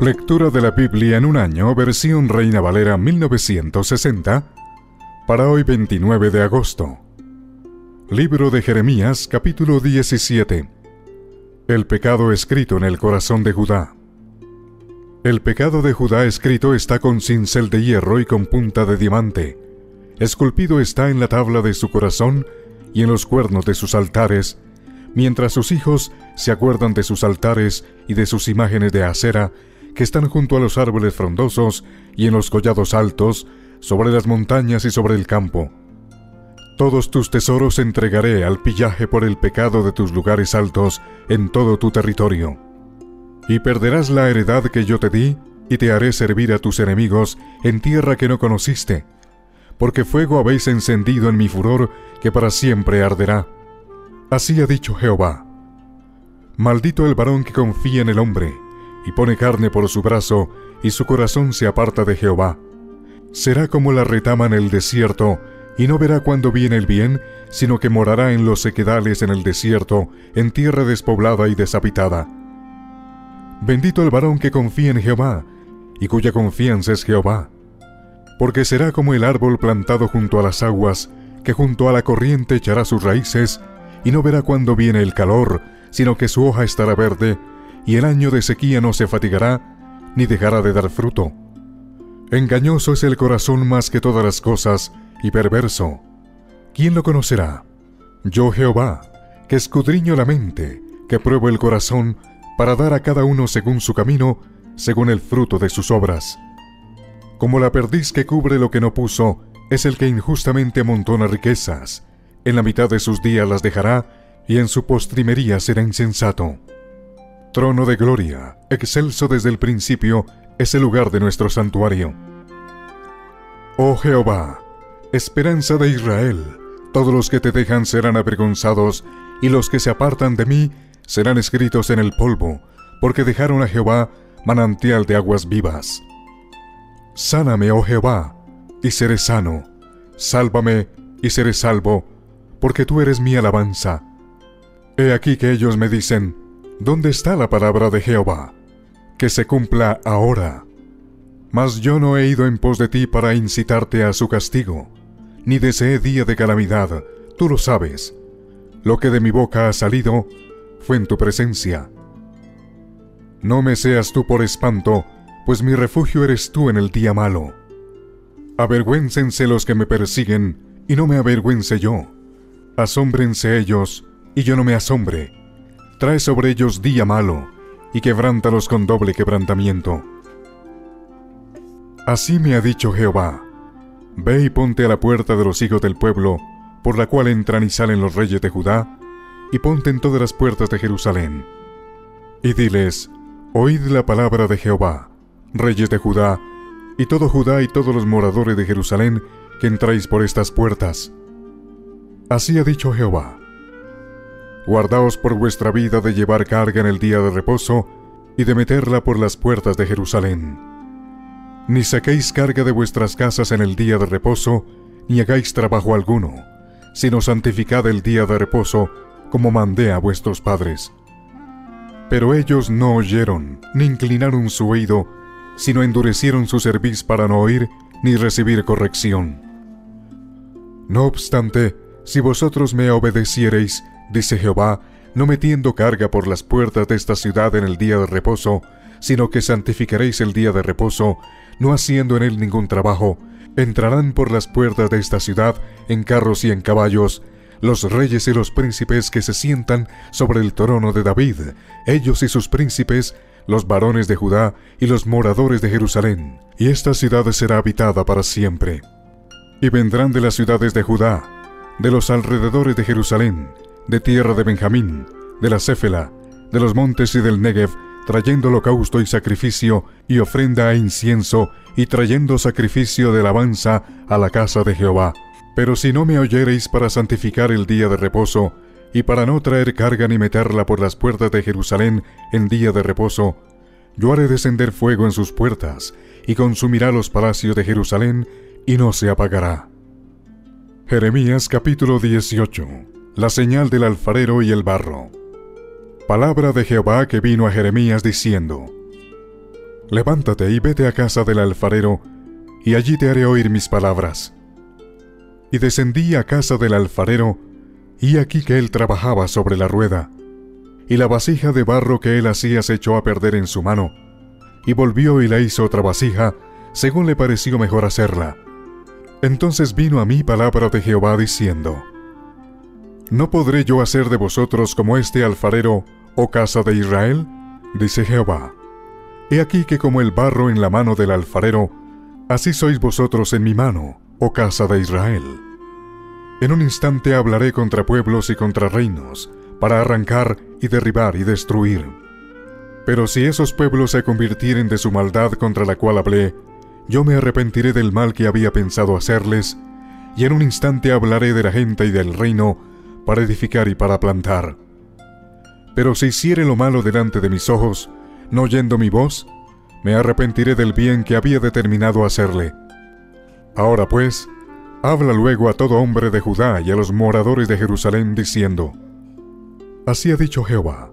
Lectura de la Biblia en un año, versión Reina Valera 1960, para hoy 29 de agosto. Libro de Jeremías, capítulo 17. El pecado escrito en el corazón de Judá. El pecado de Judá escrito está con cincel de hierro y con punta de diamante. Esculpido está en la tabla de su corazón y en los cuernos de sus altares, mientras sus hijos se acuerdan de sus altares y de sus imágenes de acera que están junto a los árboles frondosos y en los collados altos, sobre las montañas y sobre el campo. Todos tus tesoros entregaré al pillaje por el pecado de tus lugares altos en todo tu territorio. Y perderás la heredad que yo te di, y te haré servir a tus enemigos en tierra que no conociste, porque fuego habéis encendido en mi furor que para siempre arderá. Así ha dicho Jehová. Maldito el varón que confía en el hombre, y pone carne por su brazo, y su corazón se aparta de Jehová. Será como la retama en el desierto, y no verá cuando viene el bien, sino que morará en los sequedales en el desierto, en tierra despoblada y deshabitada. Bendito el varón que confía en Jehová, y cuya confianza es Jehová. Porque será como el árbol plantado junto a las aguas, que junto a la corriente echará sus raíces, y no verá cuando viene el calor, sino que su hoja estará verde, y el año de sequía no se fatigará, ni dejará de dar fruto. Engañoso es el corazón más que todas las cosas, y perverso. ¿Quién lo conocerá? Yo Jehová, que escudriño la mente, que pruebo el corazón, para dar a cada uno según su camino, según el fruto de sus obras. Como la perdiz que cubre lo que no puso, es el que injustamente amontona riquezas. En la mitad de sus días las dejará, y en su postrimería será insensato. Trono de gloria, excelso desde el principio, es el lugar de nuestro santuario. Oh Jehová, esperanza de Israel, todos los que te dejan serán avergonzados, y los que se apartan de mí serán escritos en el polvo, porque dejaron a Jehová manantial de aguas vivas. Sáname, oh Jehová, y seré sano. Sálvame, y seré salvo, porque tú eres mi alabanza. He aquí que ellos me dicen, ¿Dónde está la palabra de Jehová? Que se cumpla ahora. Mas yo no he ido en pos de ti para incitarte a su castigo, ni deseé día de calamidad, tú lo sabes. Lo que de mi boca ha salido fue en tu presencia. No me seas tú por espanto, pues mi refugio eres tú en el día malo. Avergüéncense los que me persiguen, y no me avergüence yo. Asómbrense ellos, y yo no me asombre trae sobre ellos día malo, y quebrántalos con doble quebrantamiento. Así me ha dicho Jehová, Ve y ponte a la puerta de los hijos del pueblo, por la cual entran y salen los reyes de Judá, y ponte en todas las puertas de Jerusalén. Y diles, Oíd la palabra de Jehová, reyes de Judá, y todo Judá y todos los moradores de Jerusalén, que entráis por estas puertas. Así ha dicho Jehová, Guardaos por vuestra vida de llevar carga en el día de reposo y de meterla por las puertas de Jerusalén. Ni saquéis carga de vuestras casas en el día de reposo, ni hagáis trabajo alguno, sino santificad el día de reposo como mandé a vuestros padres. Pero ellos no oyeron, ni inclinaron su oído, sino endurecieron su cerviz para no oír ni recibir corrección. No obstante, si vosotros me obedeciereis, dice Jehová, no metiendo carga por las puertas de esta ciudad en el día de reposo, sino que santificaréis el día de reposo, no haciendo en él ningún trabajo, entrarán por las puertas de esta ciudad en carros y en caballos, los reyes y los príncipes que se sientan sobre el trono de David, ellos y sus príncipes, los varones de Judá y los moradores de Jerusalén, y esta ciudad será habitada para siempre. Y vendrán de las ciudades de Judá, de los alrededores de Jerusalén, de tierra de Benjamín, de la Céfela, de los montes y del Negev, trayendo holocausto y sacrificio y ofrenda e incienso, y trayendo sacrificio de alabanza a la casa de Jehová. Pero si no me oyereis para santificar el día de reposo, y para no traer carga ni meterla por las puertas de Jerusalén en día de reposo, yo haré descender fuego en sus puertas, y consumirá los palacios de Jerusalén, y no se apagará. Jeremías capítulo 18 la señal del alfarero y el barro. Palabra de Jehová que vino a Jeremías diciendo, Levántate y vete a casa del alfarero, y allí te haré oír mis palabras. Y descendí a casa del alfarero, y aquí que él trabajaba sobre la rueda, y la vasija de barro que él hacía se echó a perder en su mano, y volvió y la hizo otra vasija, según le pareció mejor hacerla. Entonces vino a mí palabra de Jehová diciendo, ¿No podré yo hacer de vosotros como este alfarero, oh casa de Israel? dice Jehová. He aquí que como el barro en la mano del alfarero, así sois vosotros en mi mano, oh casa de Israel. En un instante hablaré contra pueblos y contra reinos, para arrancar y derribar y destruir. Pero si esos pueblos se convirtieren de su maldad contra la cual hablé, yo me arrepentiré del mal que había pensado hacerles, y en un instante hablaré de la gente y del reino, para edificar y para plantar. Pero si hiciere lo malo delante de mis ojos, no oyendo mi voz, me arrepentiré del bien que había determinado hacerle. Ahora pues, habla luego a todo hombre de Judá y a los moradores de Jerusalén, diciendo, Así ha dicho Jehová,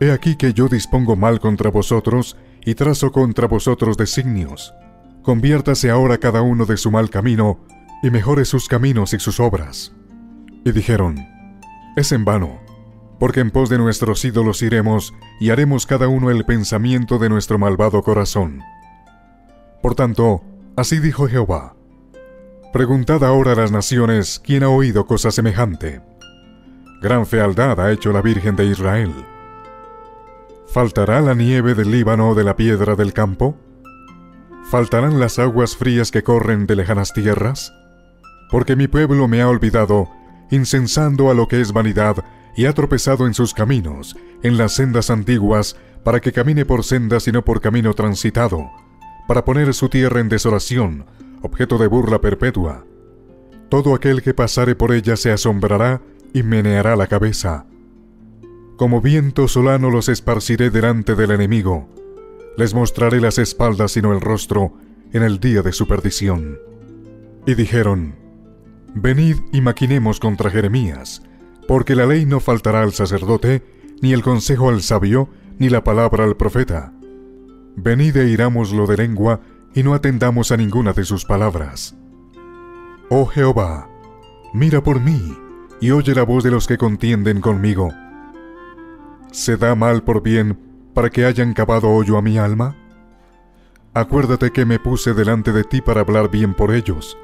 He aquí que yo dispongo mal contra vosotros y trazo contra vosotros designios. Conviértase ahora cada uno de su mal camino y mejore sus caminos y sus obras. Y dijeron, Es en vano, porque en pos de nuestros ídolos iremos y haremos cada uno el pensamiento de nuestro malvado corazón. Por tanto, así dijo Jehová, Preguntad ahora a las naciones quién ha oído cosa semejante. Gran fealdad ha hecho la Virgen de Israel. ¿Faltará la nieve del Líbano de la piedra del campo? ¿Faltarán las aguas frías que corren de lejanas tierras? Porque mi pueblo me ha olvidado, incensando a lo que es vanidad, y ha tropezado en sus caminos, en las sendas antiguas, para que camine por sendas y no por camino transitado, para poner su tierra en desolación, objeto de burla perpetua. Todo aquel que pasare por ella se asombrará y meneará la cabeza. Como viento solano los esparciré delante del enemigo. Les mostraré las espaldas y no el rostro en el día de su perdición. Y dijeron, Venid y maquinemos contra Jeremías, porque la ley no faltará al sacerdote, ni el consejo al sabio, ni la palabra al profeta. Venid e irámoslo de lengua, y no atendamos a ninguna de sus palabras. Oh Jehová, mira por mí, y oye la voz de los que contienden conmigo. ¿Se da mal por bien para que hayan cavado hoyo a mi alma? Acuérdate que me puse delante de ti para hablar bien por ellos,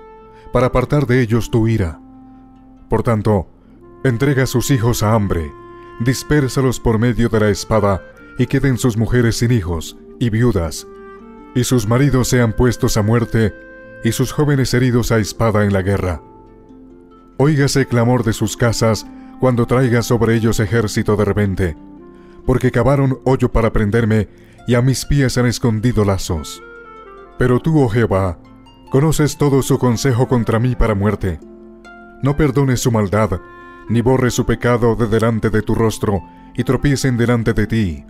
para apartar de ellos tu ira. Por tanto, entrega sus hijos a hambre, dispérsalos por medio de la espada, y queden sus mujeres sin hijos y viudas, y sus maridos sean puestos a muerte, y sus jóvenes heridos a espada en la guerra Óigase clamor de sus casas cuando traiga sobre ellos ejército de repente, porque cavaron hoyo para prenderme y a mis pies han escondido lazos. Pero tú, oh Jehová, conoces todo su consejo contra mí para muerte. No perdones su maldad, ni borres su pecado de delante de tu rostro, y tropiecen delante de ti.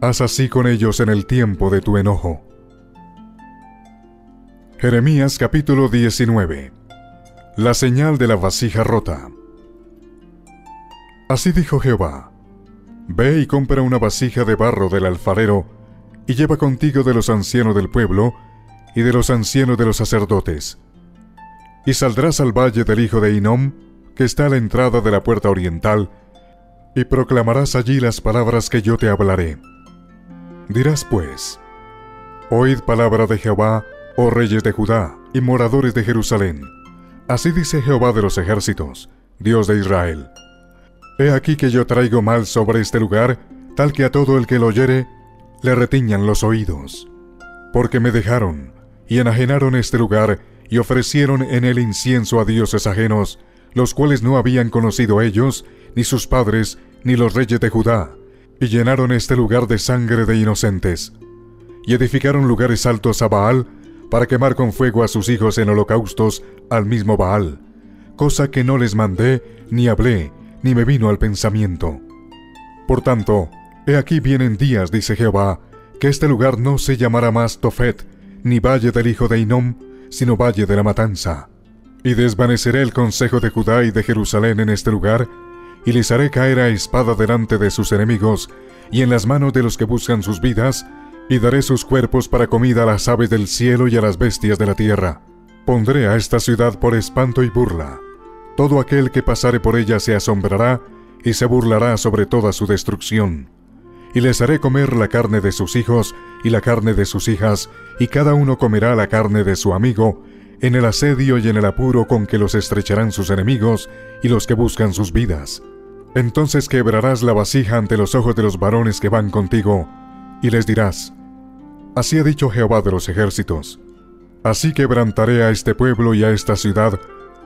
Haz así con ellos en el tiempo de tu enojo. Jeremías capítulo 19 la señal de la vasija rota. Así dijo Jehová, Ve y compra una vasija de barro del alfarero, y lleva contigo de los ancianos del pueblo, y de los ancianos de los sacerdotes. Y saldrás al valle del hijo de Inom, que está a la entrada de la puerta oriental, y proclamarás allí las palabras que yo te hablaré. Dirás pues, Oíd palabra de Jehová, oh reyes de Judá y moradores de Jerusalén Así dice Jehová de los ejércitos, Dios de Israel. He aquí que yo traigo mal sobre este lugar, tal que a todo el que lo oyere le retiñan los oídos. Porque me dejaron, y enajenaron este lugar, y ofrecieron en él incienso a dioses ajenos, los cuales no habían conocido ellos, ni sus padres, ni los reyes de Judá, y llenaron este lugar de sangre de inocentes. Y edificaron lugares altos a Baal, para quemar con fuego a sus hijos en holocaustos al mismo Baal, cosa que no les mandé, ni hablé, ni me vino al pensamiento. Por tanto, he aquí vienen días, dice Jehová, que este lugar no se llamará más Tofet, ni valle del hijo de Inom, sino valle de la matanza. Y desvaneceré el consejo de Judá y de Jerusalén en este lugar, y les haré caer a espada delante de sus enemigos, y en las manos de los que buscan sus vidas, y daré sus cuerpos para comida a las aves del cielo y a las bestias de la tierra. Pondré a esta ciudad por espanto y burla. Todo aquel que pasare por ella se asombrará y se burlará sobre toda su destrucción. Y les haré comer la carne de sus hijos y la carne de sus hijas, y cada uno comerá la carne de su amigo, en el asedio y en el apuro con que los estrecharán sus enemigos y los que buscan sus vidas. Entonces quebrarás la vasija ante los ojos de los varones que van contigo, y les dirás, Así ha dicho Jehová de los ejércitos, Así quebrantaré a este pueblo y a esta ciudad,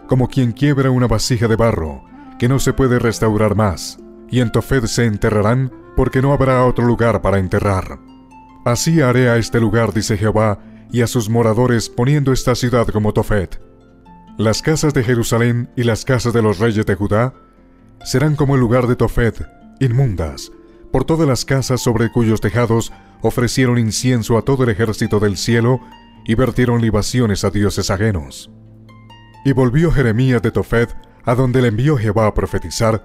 como quien quiebra una vasija de barro, que no se puede restaurar más, y en Tofed se enterrarán, porque no habrá otro lugar para enterrar. Así haré a este lugar, dice Jehová, y a sus moradores, poniendo esta ciudad como Tofet. Las casas de Jerusalén y las casas de los reyes de Judá serán como el lugar de Tofet, inmundas, por todas las casas sobre cuyos tejados ofrecieron incienso a todo el ejército del cielo y vertieron libaciones a dioses ajenos. Y volvió Jeremías de Tofet a donde le envió Jehová a profetizar,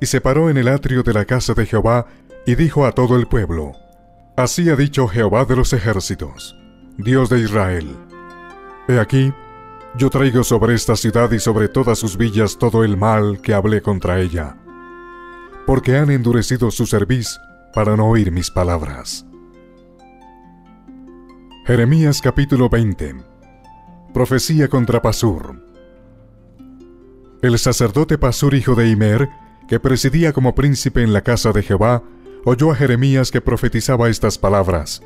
y se paró en el atrio de la casa de Jehová y dijo a todo el pueblo, Así ha dicho Jehová de los ejércitos, Dios de Israel, He aquí, yo traigo sobre esta ciudad y sobre todas sus villas todo el mal que hablé contra ella, porque han endurecido su cerviz para no oír mis palabras. Jeremías capítulo 20 Profecía contra Pasur. El sacerdote Pasur hijo de Imer, que presidía como príncipe en la casa de Jehová, oyó a Jeremías que profetizaba estas palabras.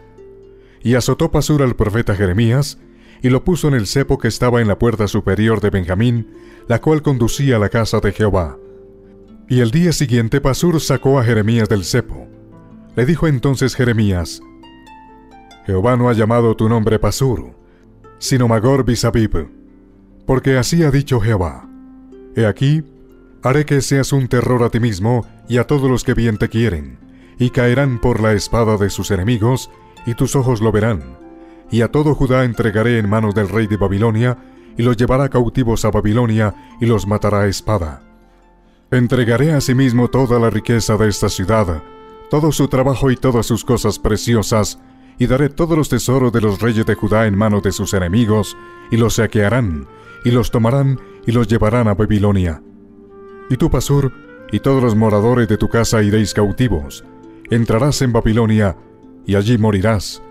Y azotó Pasur al profeta Jeremías, y lo puso en el cepo que estaba en la puerta superior de Benjamín, la cual conducía a la casa de Jehová. Y el día siguiente Pasur sacó a Jeremías del cepo. Le dijo entonces Jeremías, Jehová no ha llamado tu nombre Pasur, sino Magor Bisabib, porque así ha dicho Jehová. He aquí, haré que seas un terror a ti mismo y a todos los que bien te quieren, y caerán por la espada de sus enemigos, y tus ojos lo verán y a todo Judá entregaré en manos del rey de Babilonia, y los llevará cautivos a Babilonia, y los matará a espada. Entregaré asimismo toda la riqueza de esta ciudad, todo su trabajo y todas sus cosas preciosas, y daré todos los tesoros de los reyes de Judá en manos de sus enemigos, y los saquearán, y los tomarán, y los llevarán a Babilonia. Y tú, Pasur, y todos los moradores de tu casa iréis cautivos, entrarás en Babilonia, y allí morirás,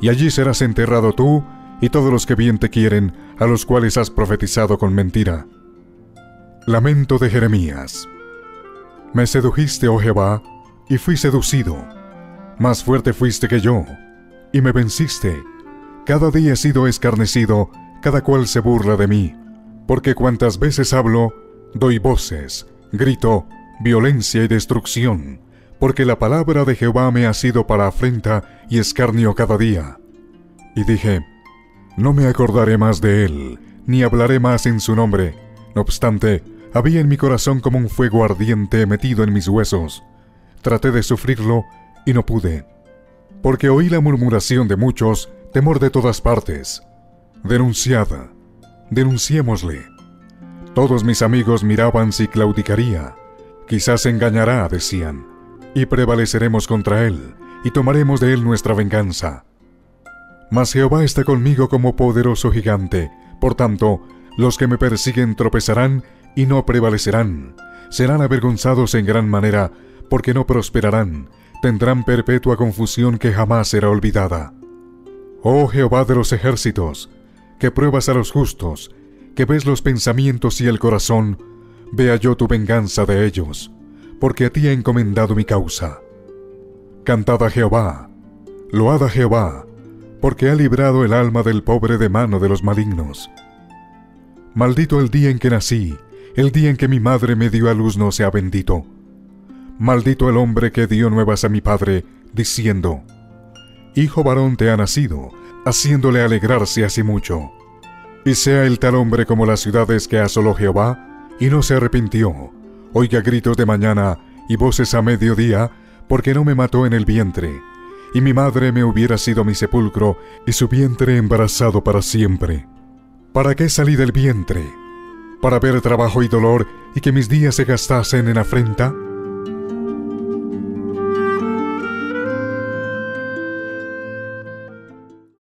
y allí serás enterrado tú y todos los que bien te quieren, a los cuales has profetizado con mentira. Lamento de Jeremías. Me sedujiste, oh Jehová, y fui seducido. Más fuerte fuiste que yo, y me venciste. Cada día he sido escarnecido, cada cual se burla de mí, porque cuantas veces hablo, doy voces, grito, violencia y destrucción porque la palabra de Jehová me ha sido para afrenta y escarnio cada día. Y dije, no me acordaré más de él, ni hablaré más en su nombre. No obstante, había en mi corazón como un fuego ardiente metido en mis huesos. Traté de sufrirlo y no pude, porque oí la murmuración de muchos, temor de todas partes. Denunciada, denunciémosle. Todos mis amigos miraban si claudicaría. Quizás engañará, decían y prevaleceremos contra él, y tomaremos de él nuestra venganza. Mas Jehová está conmigo como poderoso gigante, por tanto, los que me persiguen tropezarán y no prevalecerán, serán avergonzados en gran manera, porque no prosperarán, tendrán perpetua confusión que jamás será olvidada. Oh Jehová de los ejércitos, que pruebas a los justos, que ves los pensamientos y el corazón, vea yo tu venganza de ellos porque a ti he encomendado mi causa. Cantad a Jehová, load a Jehová, porque ha librado el alma del pobre de mano de los malignos. Maldito el día en que nací, el día en que mi madre me dio a luz no sea bendito. Maldito el hombre que dio nuevas a mi padre, diciendo, Hijo varón te ha nacido, haciéndole alegrarse así mucho. Y sea el tal hombre como las ciudades que asoló Jehová, y no se arrepintió, oiga gritos de mañana y voces a mediodía, porque no me mató en el vientre, y mi madre me hubiera sido mi sepulcro, y su vientre embarazado para siempre. ¿Para qué salí del vientre? ¿Para ver trabajo y dolor y que mis días se gastasen en afrenta?